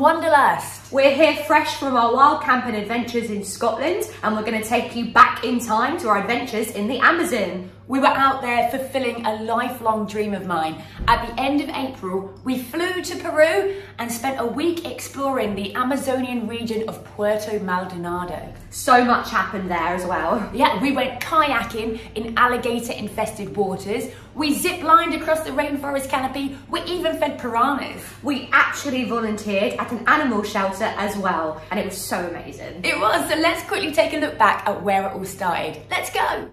Wanderlust. We're here fresh from our wild camping adventures in Scotland and we're going to take you back in time to our adventures in the Amazon. We were out there fulfilling a lifelong dream of mine. At the end of April, we flew to Peru and spent a week exploring the Amazonian region of Puerto Maldonado. So much happened there as well. Yeah, we went kayaking in alligator infested waters. We zip lined across the rainforest canopy. We even fed piranhas. We actually volunteered at an animal shelter as well, and it was so amazing. It was, so let's quickly take a look back at where it all started. Let's go.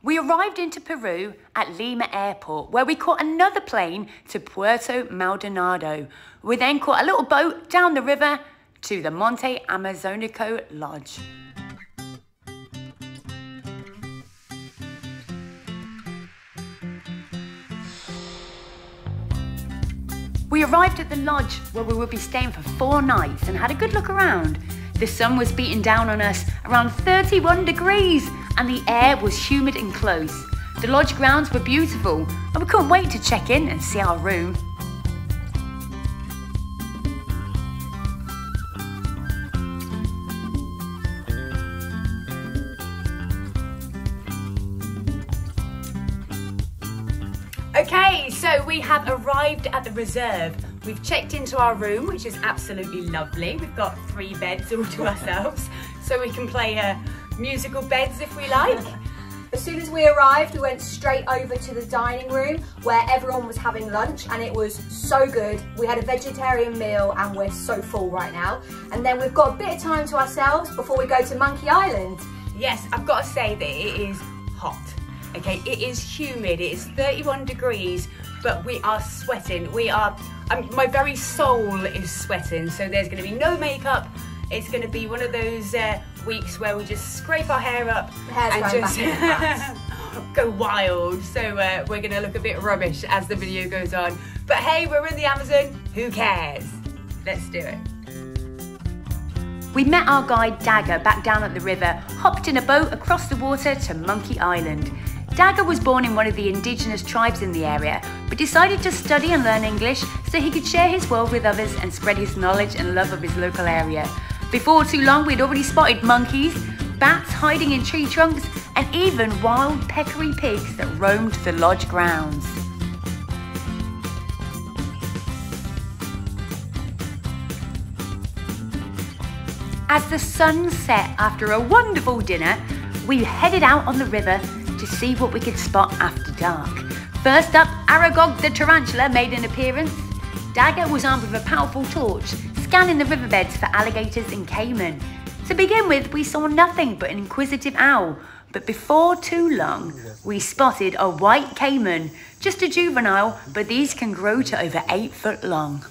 We arrived into Peru at Lima Airport, where we caught another plane to Puerto Maldonado. We then caught a little boat down the river to the Monte Amazonico Lodge. We arrived at the lodge where we would be staying for four nights and had a good look around. The sun was beating down on us around 31 degrees and the air was humid and close. The lodge grounds were beautiful and we couldn't wait to check in and see our room. Okay, so we have arrived at the reserve. We've checked into our room, which is absolutely lovely. We've got three beds all to ourselves, so we can play uh, musical beds if we like. As soon as we arrived, we went straight over to the dining room where everyone was having lunch and it was so good. We had a vegetarian meal and we're so full right now. And then we've got a bit of time to ourselves before we go to Monkey Island. Yes, I've got to say that it is hot. Okay, it is humid, it is 31 degrees, but we are sweating. We are, um, my very soul is sweating, so there's gonna be no makeup. It's gonna be one of those uh, weeks where we just scrape our hair up Hair's and just go wild. So uh, we're gonna look a bit rubbish as the video goes on. But hey, we're in the Amazon, who cares? Let's do it. We met our guide Dagger back down at the river, hopped in a boat across the water to Monkey Island. Dagger was born in one of the indigenous tribes in the area, but decided to study and learn English so he could share his world with others and spread his knowledge and love of his local area. Before too long, we'd already spotted monkeys, bats hiding in tree trunks, and even wild peccary pigs that roamed the lodge grounds. As the sun set after a wonderful dinner, we headed out on the river to see what we could spot after dark. First up, Aragog the tarantula made an appearance. Dagger was armed with a powerful torch, scanning the riverbeds for alligators and caiman. To begin with, we saw nothing but an inquisitive owl, but before too long, we spotted a white caiman, just a juvenile, but these can grow to over 8 foot long.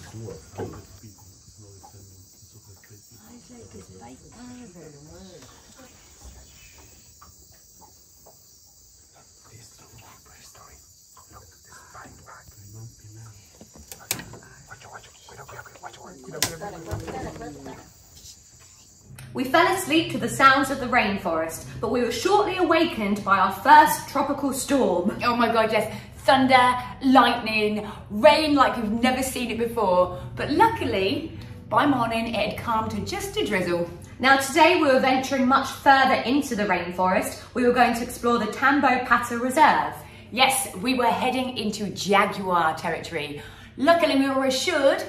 We fell asleep to the sounds of the rainforest, but we were shortly awakened by our first tropical storm. Oh my god, yes. Thunder, lightning, rain like you've never seen it before. But luckily, by morning it had calmed to just a drizzle. Now today we were venturing much further into the rainforest. We were going to explore the Tambopata Reserve. Yes, we were heading into jaguar territory. Luckily, we were assured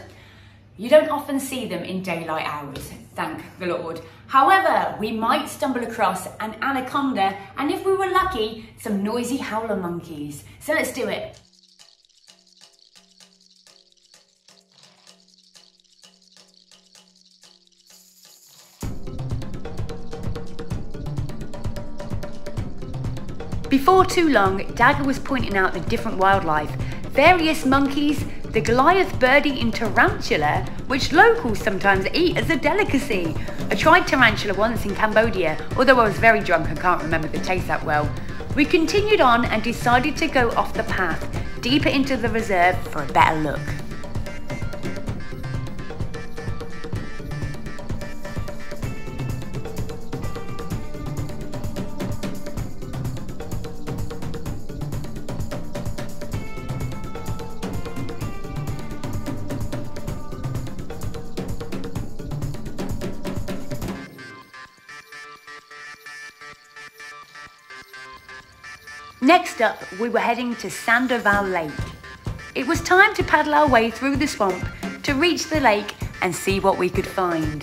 you don't often see them in daylight hours, thank the Lord. However, we might stumble across an anaconda and if we were lucky, some noisy howler monkeys. So let's do it. Before too long, Dagger was pointing out the different wildlife. Various monkeys, the Goliath birdeater tarantula, which locals sometimes eat as a delicacy. I tried tarantula once in Cambodia, although I was very drunk and can't remember the taste that well. We continued on and decided to go off the path, deeper into the reserve for a better look. Next up, we were heading to Sandoval Lake. It was time to paddle our way through the swamp to reach the lake and see what we could find.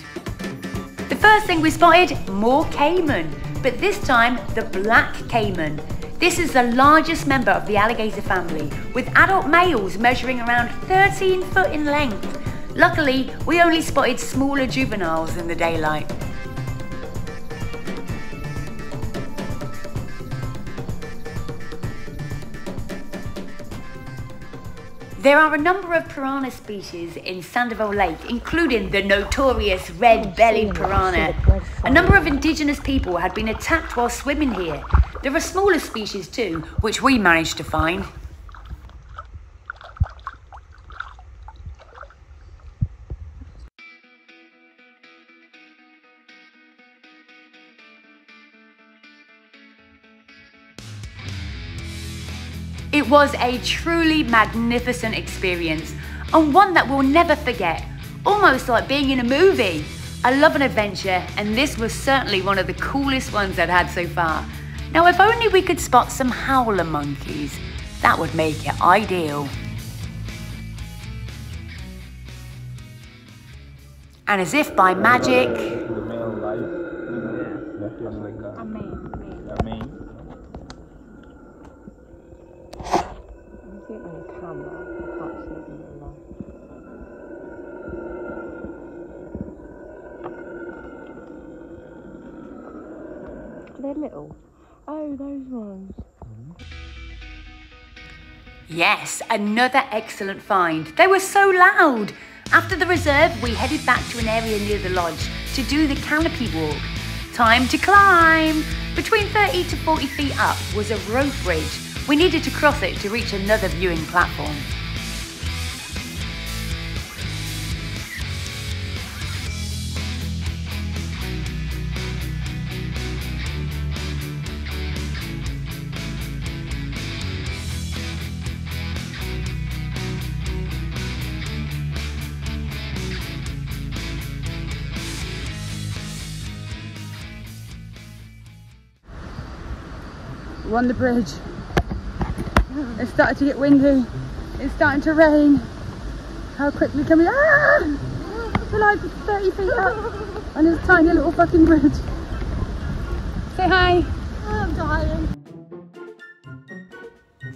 The first thing we spotted, more caiman, but this time the black caiman. This is the largest member of the alligator family, with adult males measuring around 13 foot in length. Luckily, we only spotted smaller juveniles in the daylight. There are a number of piranha species in Sandoval Lake, including the notorious red-bellied piranha. A number of indigenous people had been attacked while swimming here. There are smaller species too, which we managed to find. It was a truly magnificent experience and one that we'll never forget, almost like being in a movie. I love an adventure and this was certainly one of the coolest ones I've had so far. Now if only we could spot some howler monkeys, that would make it ideal. And as if by magic, They're little. Oh, those ones. Yes, another excellent find. They were so loud. After the reserve, we headed back to an area near the lodge to do the canopy walk. Time to climb! Between 30 to 40 feet up was a rope bridge. We needed to cross it to reach another viewing platform. We're the bridge. It's starting to get windy. It's starting to rain. How quickly can we? Ah! We're like 30 feet up on this tiny little fucking bridge. Say hi. I'm dying.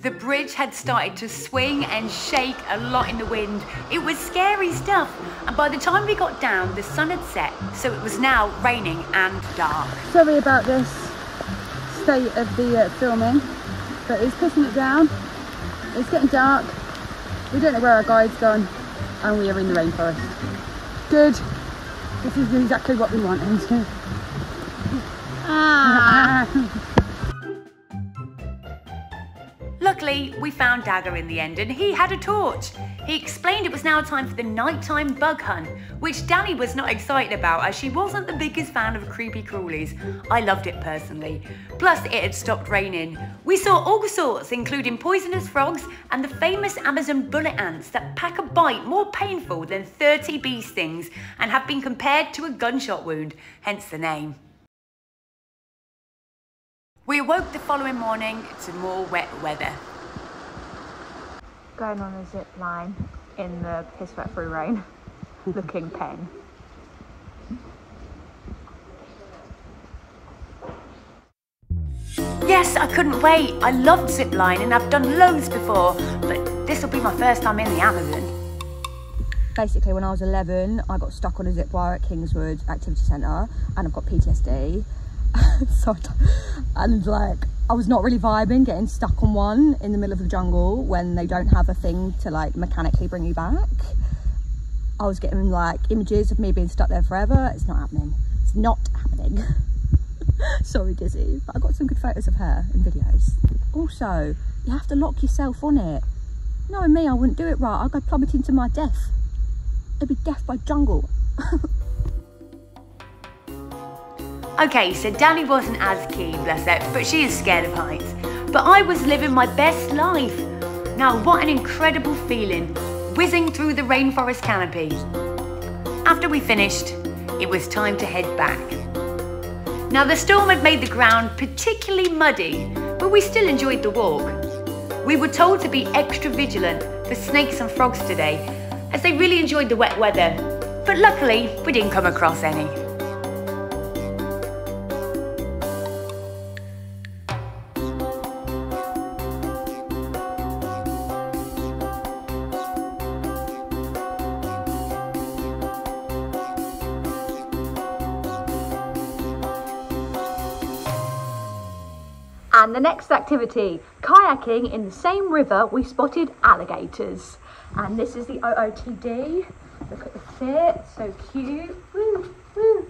The bridge had started to swing and shake a lot in the wind. It was scary stuff. And by the time we got down, the sun had set, so it was now raining and dark. Sorry about this state of the uh, filming, but it's pissing it down. It's getting dark. We don't know where our guide's gone, and we are in the rainforest. Good. This is exactly what we wanted. Ah. Luckily, we found Dagger in the end and he had a torch. He explained it was now time for the nighttime bug hunt, which Danny was not excited about as she wasn't the biggest fan of creepy crawlies. I loved it personally. Plus, it had stopped raining. We saw all sorts, including poisonous frogs and the famous Amazon bullet ants that pack a bite more painful than 30 bee stings and have been compared to a gunshot wound, hence the name. We awoke the following morning to more wet weather. Going on a zip line in the piss wet through rain, looking pen. Yes, I couldn't wait. I loved zip lining. I've done loads before, but this will be my first time in the Amazon. Basically, when I was 11, I got stuck on a zip wire at Kingswood Activity Centre, and I've got PTSD. so, and like, I was not really vibing getting stuck on one in the middle of the jungle when they don't have a thing to like mechanically bring you back. I was getting like images of me being stuck there forever. It's not happening. It's not happening. Sorry, Dizzy, but I got some good photos of her in videos. Also, you have to lock yourself on it. Knowing me, I wouldn't do it right. I'd go plummeting to my death. It'd be death by jungle. Okay, so Danny wasn't as keen, bless her, but she is scared of heights. But I was living my best life. Now, what an incredible feeling, whizzing through the rainforest canopy. After we finished, it was time to head back. Now, the storm had made the ground particularly muddy, but but we still enjoyed the walk. We were told to be extra vigilant for snakes and frogs today, as they really enjoyed the wet weather, but luckily we didn't come across any. And the next activity, kayaking in the same river we spotted alligators. And this is the OOTD. Look at the fit, so cute. Woo, woo.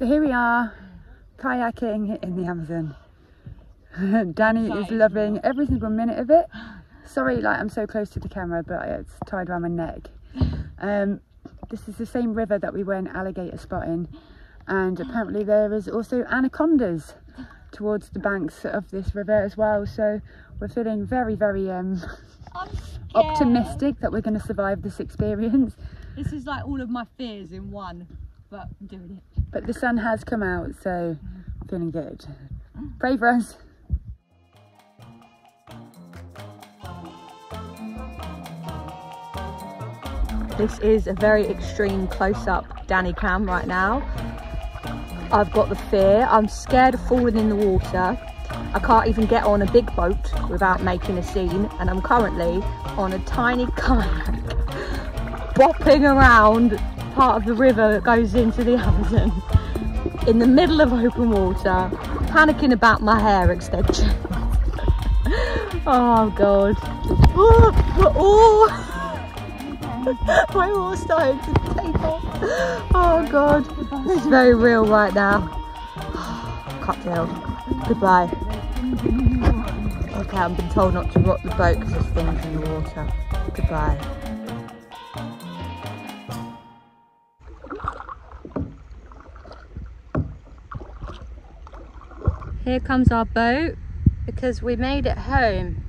So here we are, kayaking in the Amazon. Danny is loving every single minute of it. Sorry, like I'm so close to the camera, but it's tied around my neck. Um, this is the same river that we went alligator spotting, and apparently there is also anacondas towards the banks of this river as well. So we're feeling very, very um, optimistic that we're going to survive this experience. This is like all of my fears in one, but I'm doing it. But the sun has come out, so feeling good. Pray for us. This is a very extreme close-up Danny cam right now. I've got the fear. I'm scared of falling in the water. I can't even get on a big boat without making a scene and I'm currently on a tiny kayak bopping around part of the river that goes into the Amazon in the middle of open water panicking about my hair extension oh god oh, oh. my horse starting to take off. Oh god. It's very real right now. Cocktail goodbye. Okay I've been told not to rock the boat because there's things in the water. Goodbye. Here comes our boat because we made it home.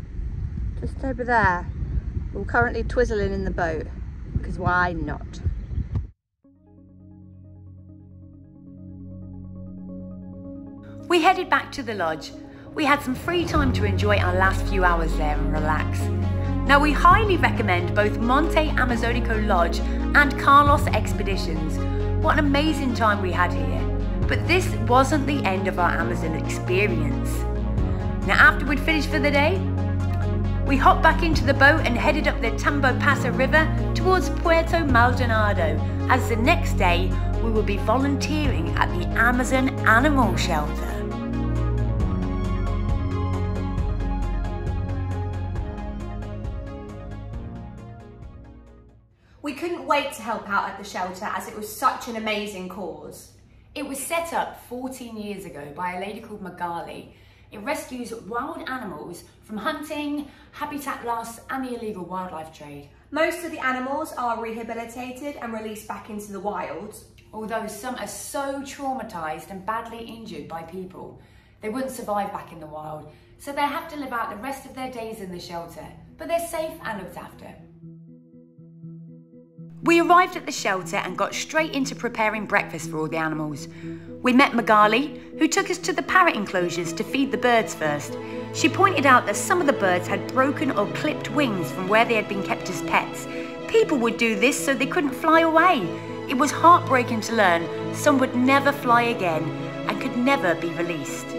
Just over there. We're currently twizzling in the boat because why not? We headed back to the lodge. We had some free time to enjoy our last few hours there and relax. Now, we highly recommend both Monte Amazonico Lodge and Carlos Expeditions. What an amazing time we had here. But this wasn't the end of our Amazon experience. Now, after we'd finished for the day, we hopped back into the boat and headed up the Tambopata River towards Puerto Maldonado, as the next day we will be volunteering at the Amazon Animal Shelter. We couldn't wait to help out at the shelter as it was such an amazing cause. It was set up 14 years ago by a lady called Magali. It rescues wild animals from hunting, habitat loss and the illegal wildlife trade. Most of the animals are rehabilitated and released back into the wild. Although some are so traumatised and badly injured by people, they wouldn't survive back in the wild, so they have to live out the rest of their days in the shelter, but they're safe and looked after. We arrived at the shelter and got straight into preparing breakfast for all the animals. We met Magali, who took us to the parrot enclosures to feed the birds first. She pointed out that some of the birds had broken or clipped wings from where they had been kept as pets. People would do this so they couldn't fly away. It was heartbreaking to learn some would never fly again and could never be released.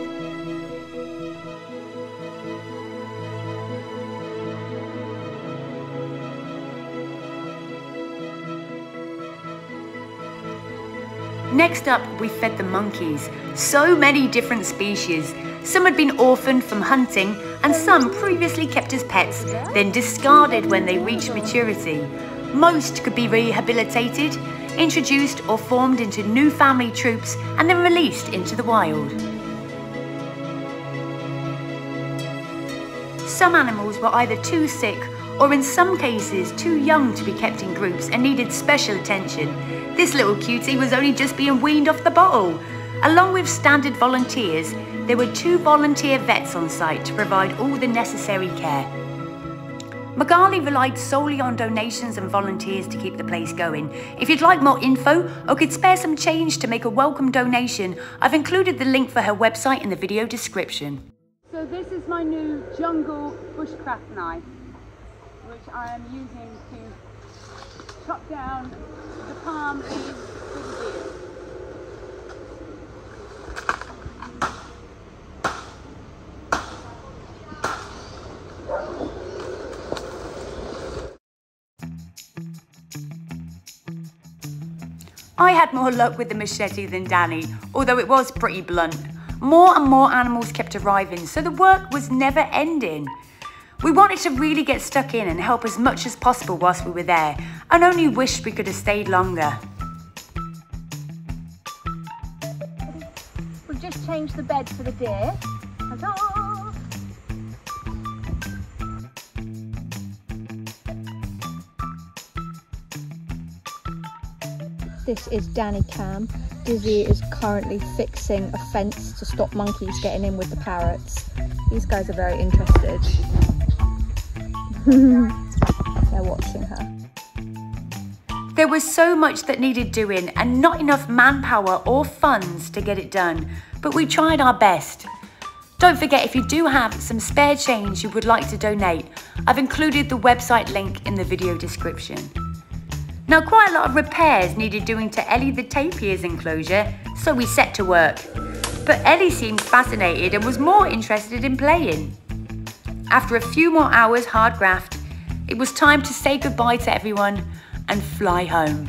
Next up, we fed the monkeys. So many different species. Some had been orphaned from hunting, and some previously kept as pets, then discarded when they reached maturity. Most could be rehabilitated, introduced or formed into new family troops, and then released into the wild. Some animals were either too sick or in some cases too young to be kept in groups and needed special attention. This little cutie was only just being weaned off the bottle. Along with standard volunteers, there were two volunteer vets on site to provide all the necessary care. Magali relied solely on donations and volunteers to keep the place going. If you'd like more info or could spare some change to make a welcome donation, I've included the link for her website in the video description. So this is my new jungle bushcraft knife, which I am using to chop down the palm leaves for the deer. I had more luck with the machete than Danny, although it was pretty blunt. More and more animals kept arriving, so the work was never ending. We wanted to really get stuck in and help as much as possible whilst we were there, and only wished we could have stayed longer. We've just changed the bed for the deer. Ta-da! This is Danny Cam. Dizzy is currently fixing a fence to stop monkeys getting in with the parrots. These guys are very interested. They're watching her. There was so much that needed doing and not enough manpower or funds to get it done, but we tried our best. Don't forget if you do have some spare change you would like to donate, I've included the website link in the video description. Now quite a lot of repairs needed doing to Ellie the tapir's enclosure, so we set to work. But Ellie seemed fascinated and was more interested in playing. After a few more hours hard graft, it was time to say goodbye to everyone and fly home.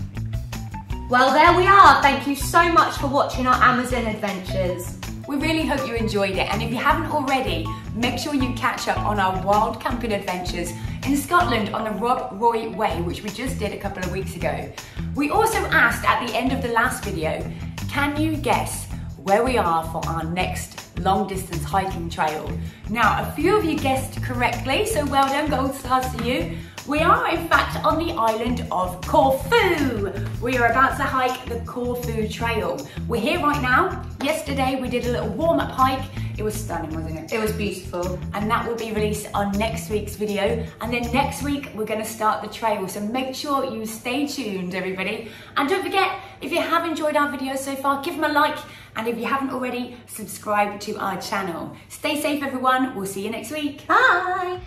Well, there we are. Thank you so much for watching our Amazon adventures. We really hope you enjoyed it and if you haven't already, make sure you catch up on our wild camping adventures in Scotland on the Rob Roy Way, which we just did a couple of weeks ago. We also asked at the end of the last video, can you guess where we are for our next long distance hiking trail? Now, a few of you guessed correctly, so well done, gold stars to you. We are in fact on the island of Corfu. We are about to hike the Corfu Trail. We're here right now. Yesterday we did a little warm up hike. It was stunning, wasn't it? It was beautiful. And that will be released on next week's video. And then next week we're gonna start the trail. So make sure you stay tuned, everybody. And don't forget, if you have enjoyed our videos so far, give them a like. And if you haven't already, subscribe to our channel. Stay safe, everyone. We'll see you next week. Bye.